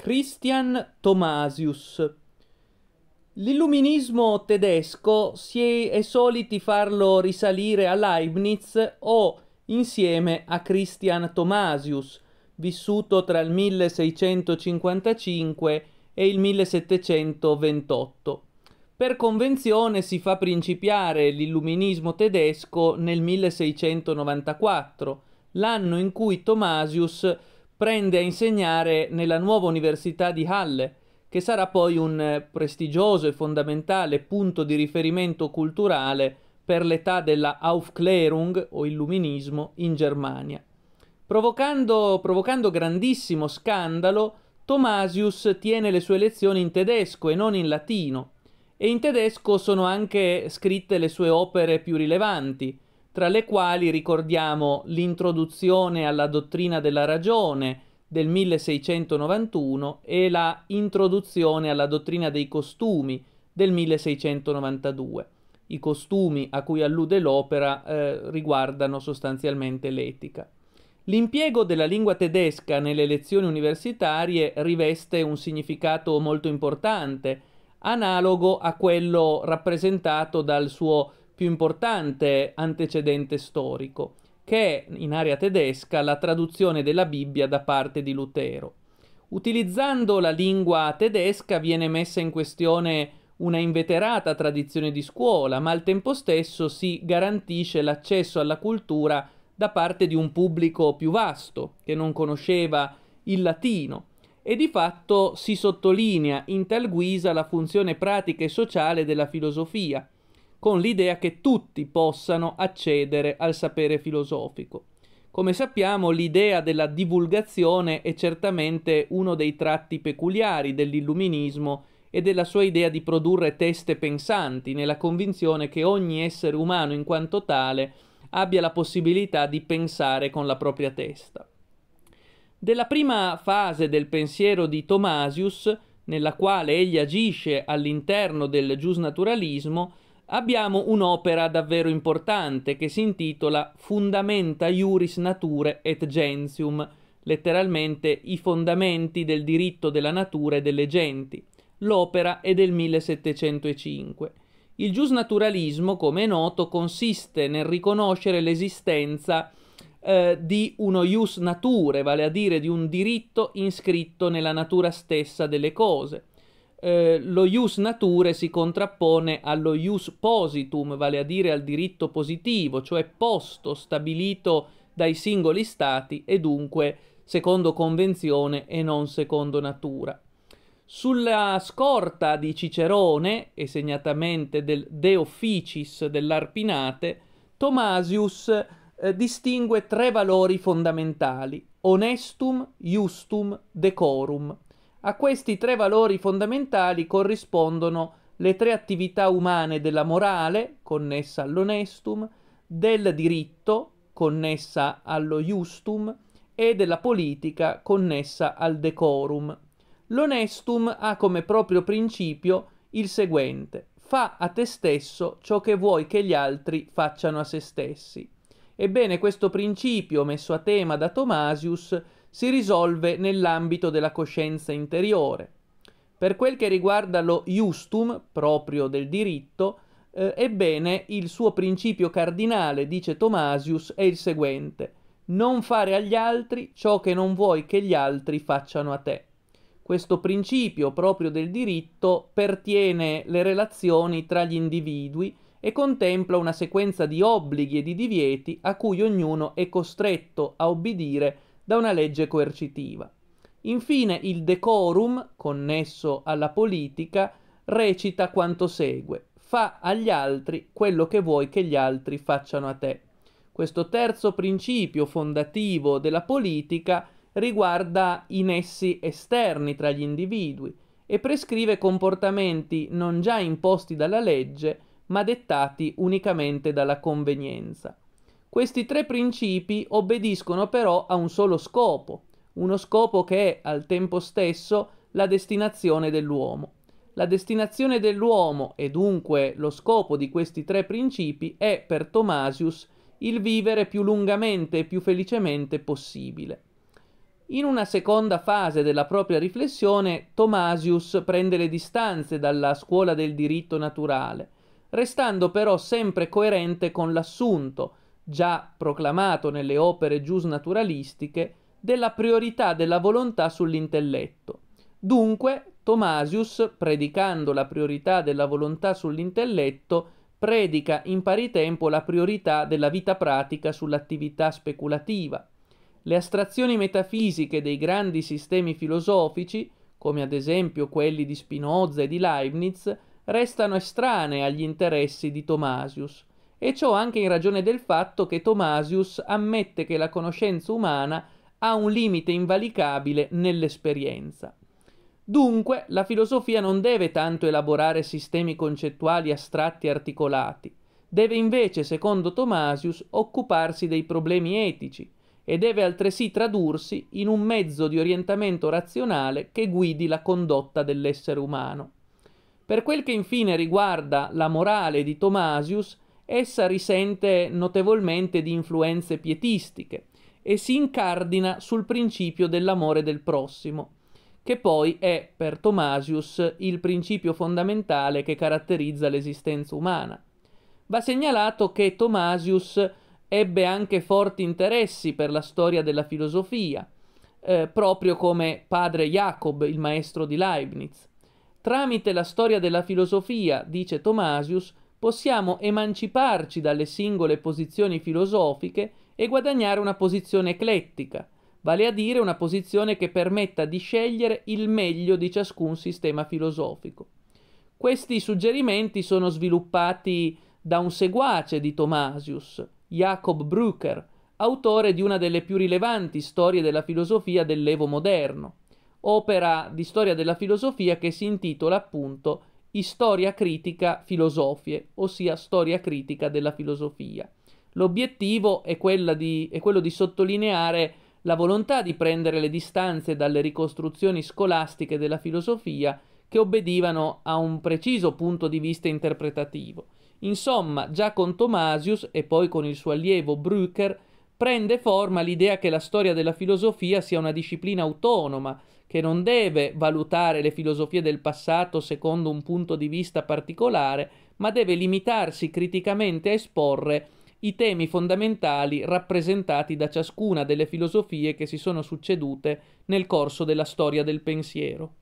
Christian Thomasius. L'illuminismo tedesco si è, è soliti farlo risalire a Leibniz o insieme a Christian Thomasius, vissuto tra il 1655 e il 1728. Per convenzione si fa principiare l'illuminismo tedesco nel 1694, l'anno in cui Thomasius prende a insegnare nella nuova università di Halle, che sarà poi un eh, prestigioso e fondamentale punto di riferimento culturale per l'età della Aufklärung o illuminismo in Germania. Provocando, provocando grandissimo scandalo, Thomasius tiene le sue lezioni in tedesco e non in latino, e in tedesco sono anche scritte le sue opere più rilevanti, tra le quali ricordiamo l'introduzione alla dottrina della ragione del 1691 e la introduzione alla dottrina dei costumi del 1692. I costumi a cui allude l'opera eh, riguardano sostanzialmente l'etica. L'impiego della lingua tedesca nelle lezioni universitarie riveste un significato molto importante, analogo a quello rappresentato dal suo più importante antecedente storico, che è in area tedesca la traduzione della Bibbia da parte di Lutero. Utilizzando la lingua tedesca viene messa in questione una inveterata tradizione di scuola, ma al tempo stesso si garantisce l'accesso alla cultura da parte di un pubblico più vasto, che non conosceva il latino, e di fatto si sottolinea in tal guisa la funzione pratica e sociale della filosofia, con l'idea che tutti possano accedere al sapere filosofico. Come sappiamo, l'idea della divulgazione è certamente uno dei tratti peculiari dell'illuminismo e della sua idea di produrre teste pensanti, nella convinzione che ogni essere umano in quanto tale abbia la possibilità di pensare con la propria testa. Della prima fase del pensiero di Thomasius, nella quale egli agisce all'interno del giusnaturalismo, abbiamo un'opera davvero importante che si intitola Fundamenta Iuris Nature et Gentium, letteralmente i fondamenti del diritto della natura e delle genti. L'opera è del 1705. Il giusnaturalismo, come è noto, consiste nel riconoscere l'esistenza eh, di uno ius nature, vale a dire di un diritto iscritto nella natura stessa delle cose eh, lo ius nature si contrappone allo ius positum, vale a dire al diritto positivo, cioè posto, stabilito dai singoli stati e dunque secondo convenzione e non secondo natura. Sulla scorta di Cicerone, e segnatamente del De Officis dell'Arpinate, Tomasius eh, distingue tre valori fondamentali: honestum, justum, decorum. A questi tre valori fondamentali corrispondono le tre attività umane della morale, connessa all'onestum, del diritto, connessa allo justum, e della politica, connessa al decorum. L'onestum ha come proprio principio il seguente: fa a te stesso ciò che vuoi che gli altri facciano a se stessi. Ebbene, questo principio messo a tema da Thomasius si risolve nell'ambito della coscienza interiore. Per quel che riguarda lo justum, proprio del diritto, eh, ebbene il suo principio cardinale, dice Thomasius, è il seguente: non fare agli altri ciò che non vuoi che gli altri facciano a te. Questo principio proprio del diritto pertiene le relazioni tra gli individui e contempla una sequenza di obblighi e di divieti a cui ognuno è costretto a obbedire da una legge coercitiva. Infine il decorum, connesso alla politica, recita quanto segue: fa agli altri quello che vuoi che gli altri facciano a te. Questo terzo principio fondativo della politica riguarda i nessi esterni tra gli individui e prescrive comportamenti non già imposti dalla legge, ma dettati unicamente dalla convenienza. Questi tre principi obbediscono però a un solo scopo, uno scopo che è al tempo stesso la destinazione dell'uomo. La destinazione dell'uomo e dunque lo scopo di questi tre principi è per Thomasius il vivere più lungamente e più felicemente possibile. In una seconda fase della propria riflessione, Tomasius prende le distanze dalla scuola del diritto naturale, restando però sempre coerente con l'assunto, già proclamato nelle opere giusnaturalistiche, della priorità della volontà sull'intelletto. Dunque, Tomasius, predicando la priorità della volontà sull'intelletto, predica in pari tempo la priorità della vita pratica sull'attività speculativa. Le astrazioni metafisiche dei grandi sistemi filosofici, come ad esempio quelli di Spinoza e di Leibniz, restano estranee agli interessi di Tomasius, e ciò anche in ragione del fatto che Tomasius ammette che la conoscenza umana ha un limite invalicabile nell'esperienza. Dunque, la filosofia non deve tanto elaborare sistemi concettuali astratti e articolati, deve invece, secondo Tomasius, occuparsi dei problemi etici e deve altresì tradursi in un mezzo di orientamento razionale che guidi la condotta dell'essere umano. Per quel che infine riguarda la morale di Tomasius, essa risente notevolmente di influenze pietistiche e si incardina sul principio dell'amore del prossimo, che poi è per Tomasius il principio fondamentale che caratterizza l'esistenza umana. Va segnalato che Tomasius ebbe anche forti interessi per la storia della filosofia, eh, proprio come padre Jacob, il maestro di Leibniz. Tramite la storia della filosofia, dice Tomasius, possiamo emanciparci dalle singole posizioni filosofiche e guadagnare una posizione eclettica, vale a dire una posizione che permetta di scegliere il meglio di ciascun sistema filosofico. Questi suggerimenti sono sviluppati da un seguace di Thomasius, Jacob Brücker, autore di una delle più rilevanti storie della filosofia dell'Evo moderno, opera di storia della filosofia che si intitola appunto Storia critica filosofie, ossia storia critica della filosofia. L'obiettivo è, di, è quello di sottolineare la volontà di prendere le distanze dalle ricostruzioni scolastiche della filosofia che obbedivano a un preciso punto di vista interpretativo. Insomma, già con Thomasius e poi con il suo allievo Brücker prende forma l'idea che la storia della filosofia sia una disciplina autonoma, che non deve valutare le filosofie del passato secondo un punto di vista particolare, ma deve limitarsi criticamente a esporre i temi fondamentali rappresentati da ciascuna delle filosofie che si sono succedute nel corso della storia del pensiero.